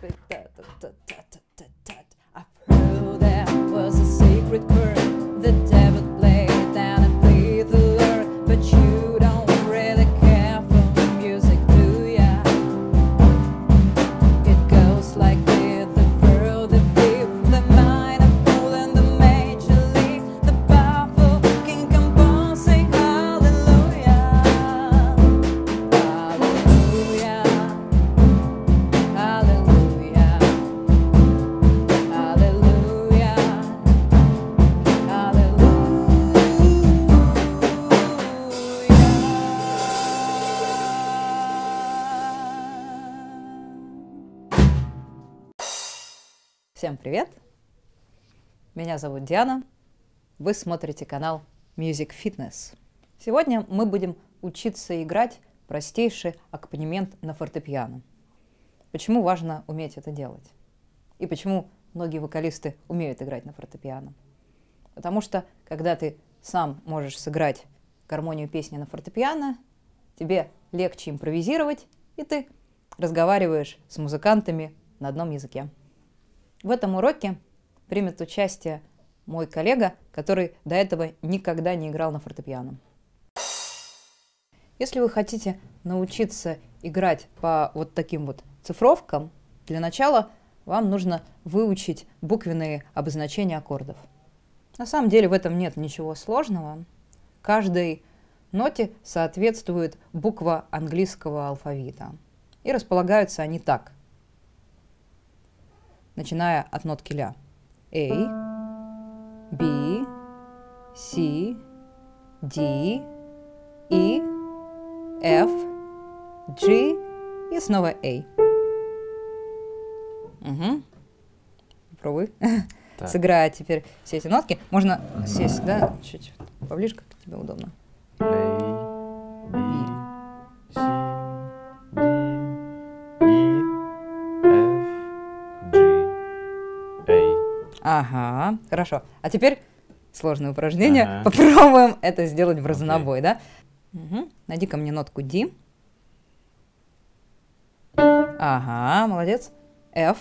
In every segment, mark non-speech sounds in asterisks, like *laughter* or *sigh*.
quick. Da, da, привет! Меня зовут Диана. Вы смотрите канал Music Fitness. Сегодня мы будем учиться играть простейший аккомпанемент на фортепиано. Почему важно уметь это делать? И почему многие вокалисты умеют играть на фортепиано? Потому что, когда ты сам можешь сыграть гармонию песни на фортепиано, тебе легче импровизировать, и ты разговариваешь с музыкантами на одном языке. В этом уроке примет участие мой коллега, который до этого никогда не играл на фортепиано. Если вы хотите научиться играть по вот таким вот цифровкам, для начала вам нужно выучить буквенные обозначения аккордов. На самом деле в этом нет ничего сложного. Каждой ноте соответствует буква английского алфавита. И располагаются они так. Начиная от нотки ля. A, B, C, D, E, F, G и снова A. Угу. Попробуй. Так. Сыграть теперь все эти нотки. Можно сесть, да, чуть поближе, как тебе удобно. A, B, Ага, хорошо. А теперь сложное упражнение. Ага. Попробуем это сделать в разнобой, да? Мгм. Найди-ка мне нотку D. Ага, молодец. F.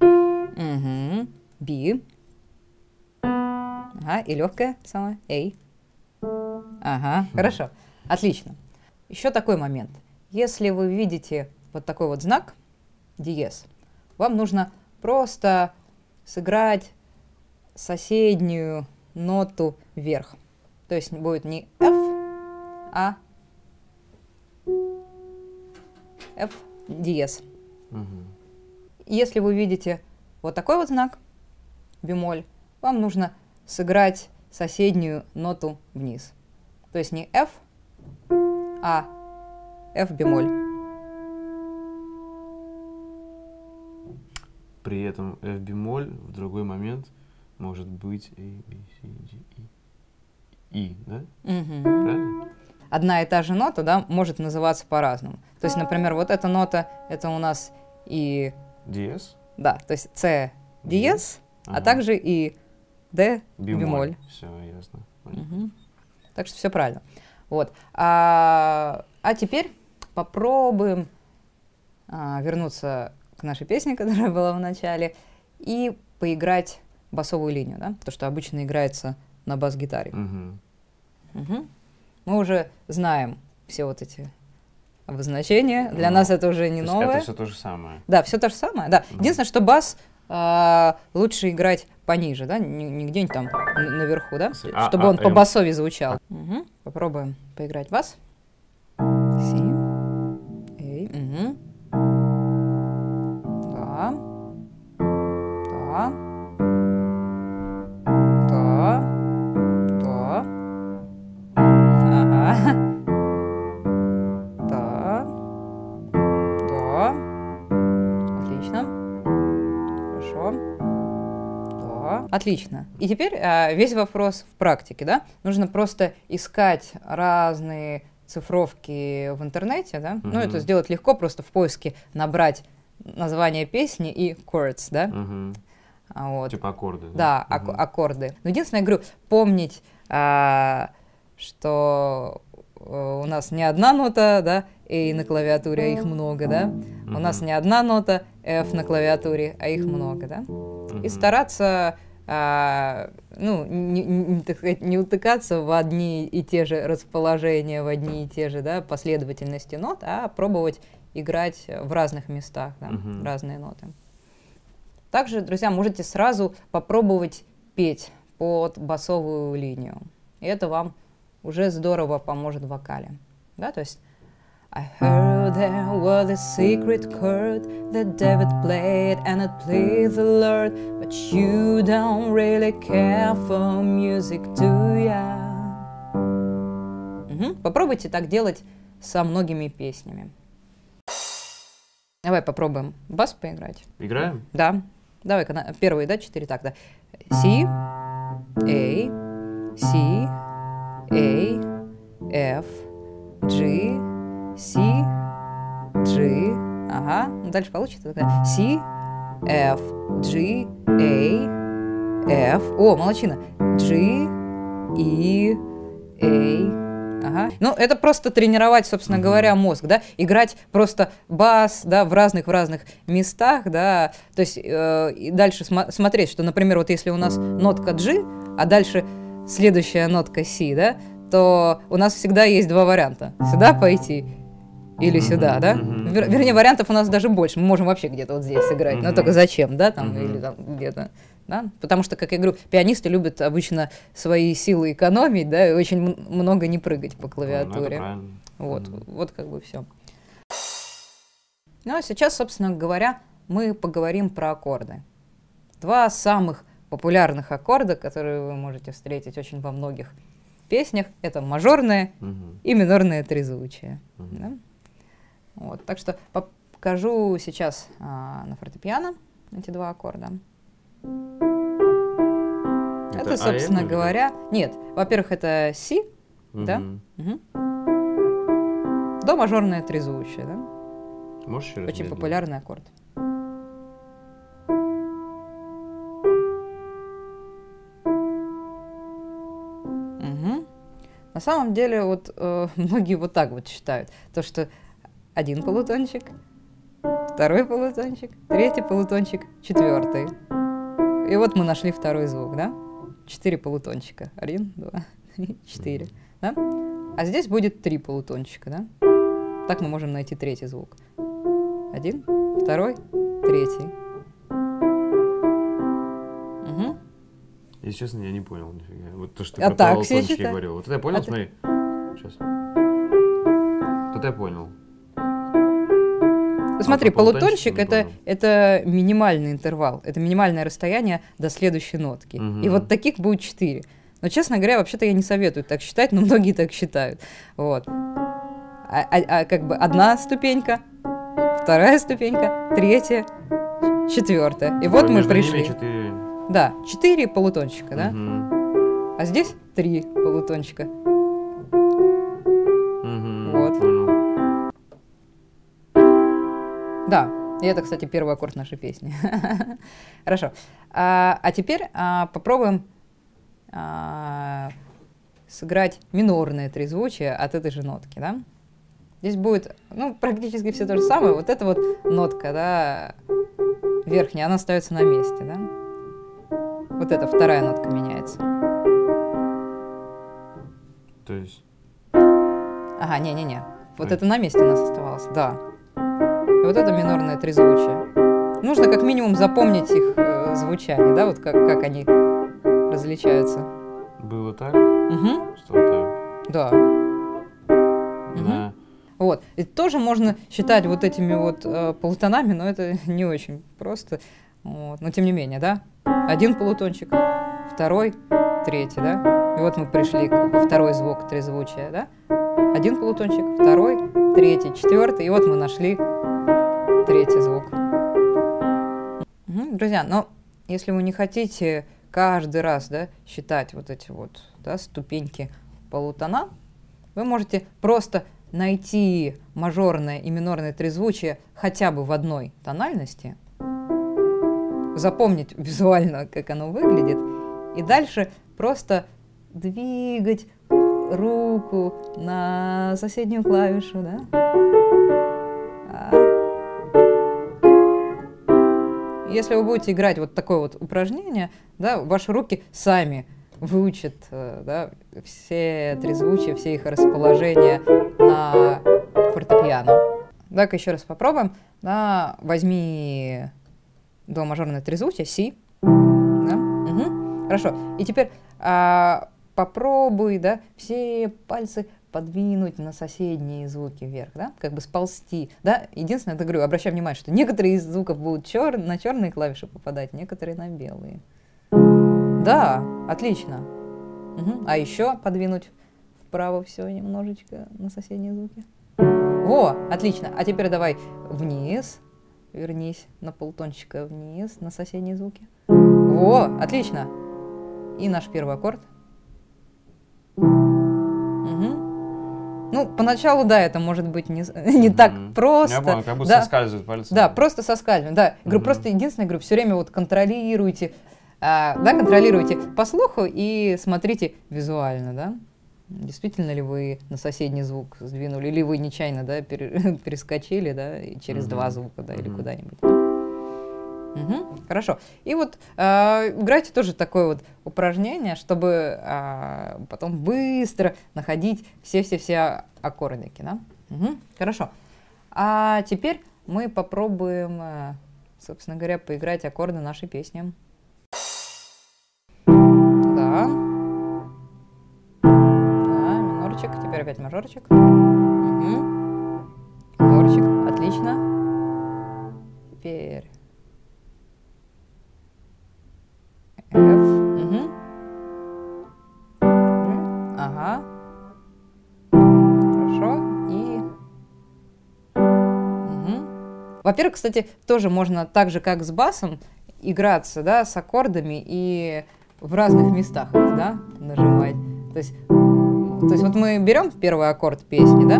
Угу. B. Ага, и легкая самая. A. Ага, хорошо. Отлично. Еще такой момент. Если вы видите вот такой вот знак, диез, вам нужно просто сыграть соседнюю ноту вверх. То есть будет не F, а F диез. Мгм. Если вы видите вот такой вот знак, бемоль, вам нужно сыграть соседнюю ноту вниз. То есть не F, а F бемоль. При этом F бемоль в другой момент может быть A, B, C, D, E. И, да? Мгм. Правильно? Одна и та же нота, да, может называться по-разному. То есть, например, вот эта нота, это у нас и, Диез? да, то есть С диез, а Ага. также и Д бемоль. Все, ясно. Мгм. Так что все правильно. Вот. А, а теперь попробуем а, вернуться к нашей песне, *laughs* которая была в начале, и поиграть басовую линию, да? То, что обычно играется на бас-гитаре. Мгм. Мгм. Мы уже знаем все вот эти обозначения. Для Ну, нас это уже не новое. Это все то же самое. Да, все то же самое. Да. Мгм. Единственное, что бас а, лучше играть пониже, да, не, не где-нибудь там наверху, да, а- чтобы а, он по эм. басове звучал. Мгм. Попробуем поиграть бас. Си. Да. Отлично. И теперь а, весь вопрос в практике, да? Нужно просто искать разные цифровки в интернете, да? Ну, это сделать легко, просто в поиске набрать название песни и chords, да? А, Вот. Типа аккорды. Да, ак- Мгм. аккорды. Но единственное, я говорю, помнить, а, что э, у нас не одна нота, да, A на клавиатуре, а их много, да? У нас не одна нота F на клавиатуре, а их много, да? И стараться, а, ну, не, не- так сказать, не утыкаться в одни и те же расположения, в одни и те же, да, последовательности нот, а пробовать играть в разных местах, да, Мгм. разные ноты. Также, друзья, можете сразу попробовать петь под басовую линию. И это вам уже здорово поможет в вокале. Да, то есть I heard there was a secret chord that David played and it pleased the Lord, but you don't really care for music, do ya? Мгм. Попробуйте так делать со многими песнями. Давай попробуем бас поиграть. Играем? Да. Давай-ка на- первый, да, четыре такта. C, A, C, A, F, Ага. Ну, Дальше получится такая C, F, G, A, F. О, молодчина. G, E, A. Ага. Ну, это просто тренировать, собственно говоря, мозг, да, играть просто бас, да, в разных в разных местах, да, то есть э, и дальше смо- смотреть, что, например, вот если у нас нотка G, а дальше следующая нотка C, да, то у нас всегда есть два варианта: сюда пойти или Мгм, сюда, да. мгм. Вер- вернее, вариантов у нас даже больше. Мы можем вообще где-то вот здесь сыграть, но Мгм. только зачем, да, там Мгм. или там где-то. Да? Потому что, как я говорю, пианисты любят обычно свои силы экономить, да, и очень много не прыгать по Ну, клавиатуре. правильно. Вот, Мгм. вот как бы все. Ну а сейчас, собственно говоря, мы поговорим про аккорды. Два самых популярных аккорда, которые вы можете встретить очень во многих песнях, это мажорное Мгм. и минорное трезвучие. Мгм. да? Вот, так что покажу сейчас а, на фортепиано эти два аккорда. Это, АМ собственно или- говоря, нет, во-первых, это Си, да? Мгм. Мгм. До мажорное трезвучие, да? Можешь еще раз Очень медленно? популярный аккорд. Мгм. На самом деле, вот э, *laughs* многие вот так вот считают. То, что один полутончик, второй полутончик, третий полутончик, четвертый. И вот мы нашли второй звук, да? Четыре полутончика. Один, два, *laughs* три, четыре. Да? А здесь будет три полутончика, да? Так мы можем найти третий звук. Один, второй, третий. Мгм. Если честно, я не понял нифига. Вот то, что ты А про так полутончики говорил. Вот это я понял, А ты- смотри. Сейчас. Вот я понял. Ну, Смотри, про полутончик это, это минимальный интервал, это минимальное расстояние до следующей нотки. И Мгм. вот таких будет четыре. Но, честно говоря, вообще-то я не советую так считать, но многие так считают. Вот. А, а- а как бы одна ступенька, вторая ступенька, третья, четвертая. И вот мы Между ними пришли. четыре. Да, четыре полутончика, да? Мгм. А здесь три полутончика. Мгм. Вот. Понял. Да, и это, кстати, первый аккорд нашей песни. *laughs* Хорошо. А, а теперь а, попробуем а, сыграть минорное трезвучие от этой же нотки, да? Здесь будет, ну, практически все то же самое. Вот эта вот нотка, да, верхняя, она остается на месте, да? Вот эта вторая нотка меняется. То есть. Ага, не-не-не. Вот Ой. это на месте у нас оставалось, да. И вот это минорное трезвучие. Нужно как минимум запомнить их э, звучание, да, вот как, как они различаются. Было так, Мгм, что так. да. Да. Вот. И тоже можно считать вот этими вот э, полутонами, но это *laughs* не очень просто. Вот. Но тем не менее, да? Один полутончик, второй, третий, да? И вот мы пришли к- во второй звук трезвучия, да? Один полутончик, второй, третий, четвертый, и вот мы нашли третий звук. Друзья, но если вы не хотите каждый раз, да, считать вот эти вот, да, ступеньки полутона, вы можете просто найти мажорное и минорное трезвучие хотя бы в одной тональности, запомнить визуально, как оно выглядит, и дальше просто двигать руку на соседнюю клавишу, да? Если вы будете играть вот такое вот упражнение, да, ваши руки сами выучат э, да, все трезвучия, все их расположения на фортепиано. Так, еще раз попробуем. Да, возьми до мажорное трезвучие, си. Да? Угу. Хорошо. И теперь а, попробуй, да, все пальцы подвинуть на соседние звуки вверх, да, как бы сползти, да. Единственное, я говорю, обращай внимание, что некоторые из звуков будут чер на черные клавиши попадать, некоторые на белые. Да, отлично. Угу. А еще подвинуть вправо все немножечко на соседние звуки. Во, отлично. А теперь давай вниз, вернись на полтончика вниз, на соседние звуки. Во, отлично. И наш первый аккорд. Ну, поначалу, да, это может быть не, *laughs* не mm-hmm. так просто. Я понял, как будто да. соскальзывают пальцы. Да, просто соскальзывают, да. Говорю, mm-hmm. просто единственное, говорю, все время вот контролируйте, а, да, контролируйте по слуху и смотрите визуально, да. Действительно ли вы на соседний звук сдвинули, или вы нечаянно, да, *laughs* перескочили, да, через mm-hmm. два звука, да, mm-hmm. или куда-нибудь. Угу, хорошо. И вот э, играйте тоже такое вот упражнение, чтобы э, потом быстро находить все-все-все аккордики, да? Угу, хорошо. А теперь мы попробуем, э, собственно говоря, поиграть аккорды нашей песни. Да. Да, минорчик. Теперь опять мажорчик. Ага. Хорошо. И... Угу. Во-первых, кстати, тоже можно так же, как с басом, играться, да, с аккордами и в разных местах, да, нажимать. То есть, то есть вот мы берем первый аккорд песни, да,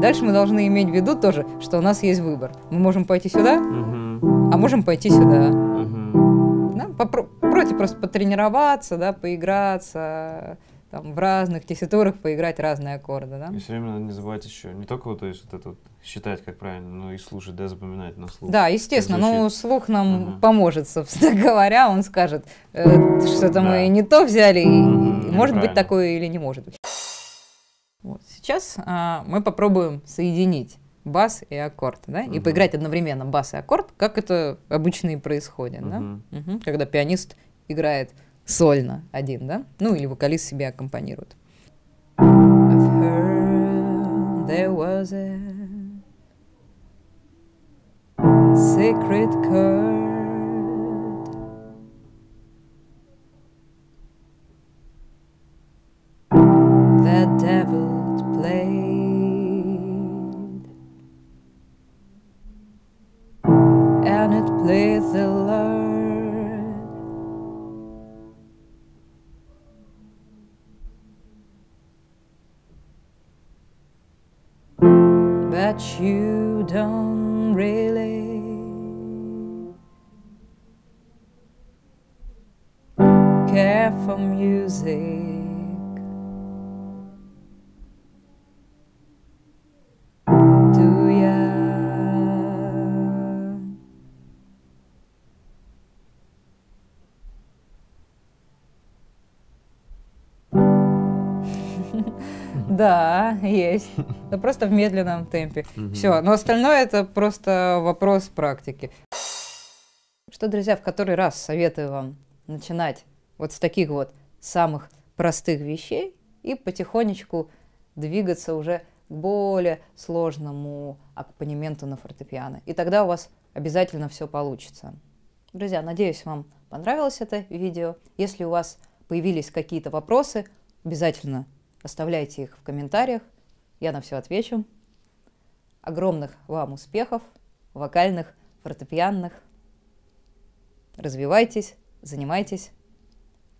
дальше мы должны иметь в виду тоже, что у нас есть выбор. Мы можем пойти сюда, угу. а можем пойти сюда. Угу. Да, попро- просто потренироваться, да, поиграться, там, в разных тесситурах поиграть разные аккорды, да? И все время надо не забывать еще, не только вот, то есть, вот это вот считать, как правильно, но и слушать, да, запоминать на слух. Да, естественно, ну, слух нам угу. поможет, собственно *laughs* говоря, он скажет, э, что-то да. мы не то взяли, угу, может быть такое или не может быть. Вот. Сейчас а, мы попробуем соединить бас и аккорд, да, угу. и поиграть одновременно бас и аккорд, как это обычно и происходит, угу. да, угу. когда пианист играет сольно один, да, ну или вокалист себе аккомпанирует. I've heard there was a secret chord that devil played and it plays the Lord. But you don't really care for music. Да, есть. Но просто в медленном темпе. Все. Но остальное это просто вопрос практики. Что, друзья, в который раз советую вам начинать вот с таких вот самых простых вещей и потихонечку двигаться уже к более сложному аккомпанементу на фортепиано. И тогда у вас обязательно все получится. Друзья, надеюсь, вам понравилось это видео. Если у вас появились какие-то вопросы, обязательно Оставляйте их в комментариях, я на все отвечу. Огромных вам успехов, вокальных, фортепианных. Развивайтесь, занимайтесь.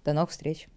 До новых встреч!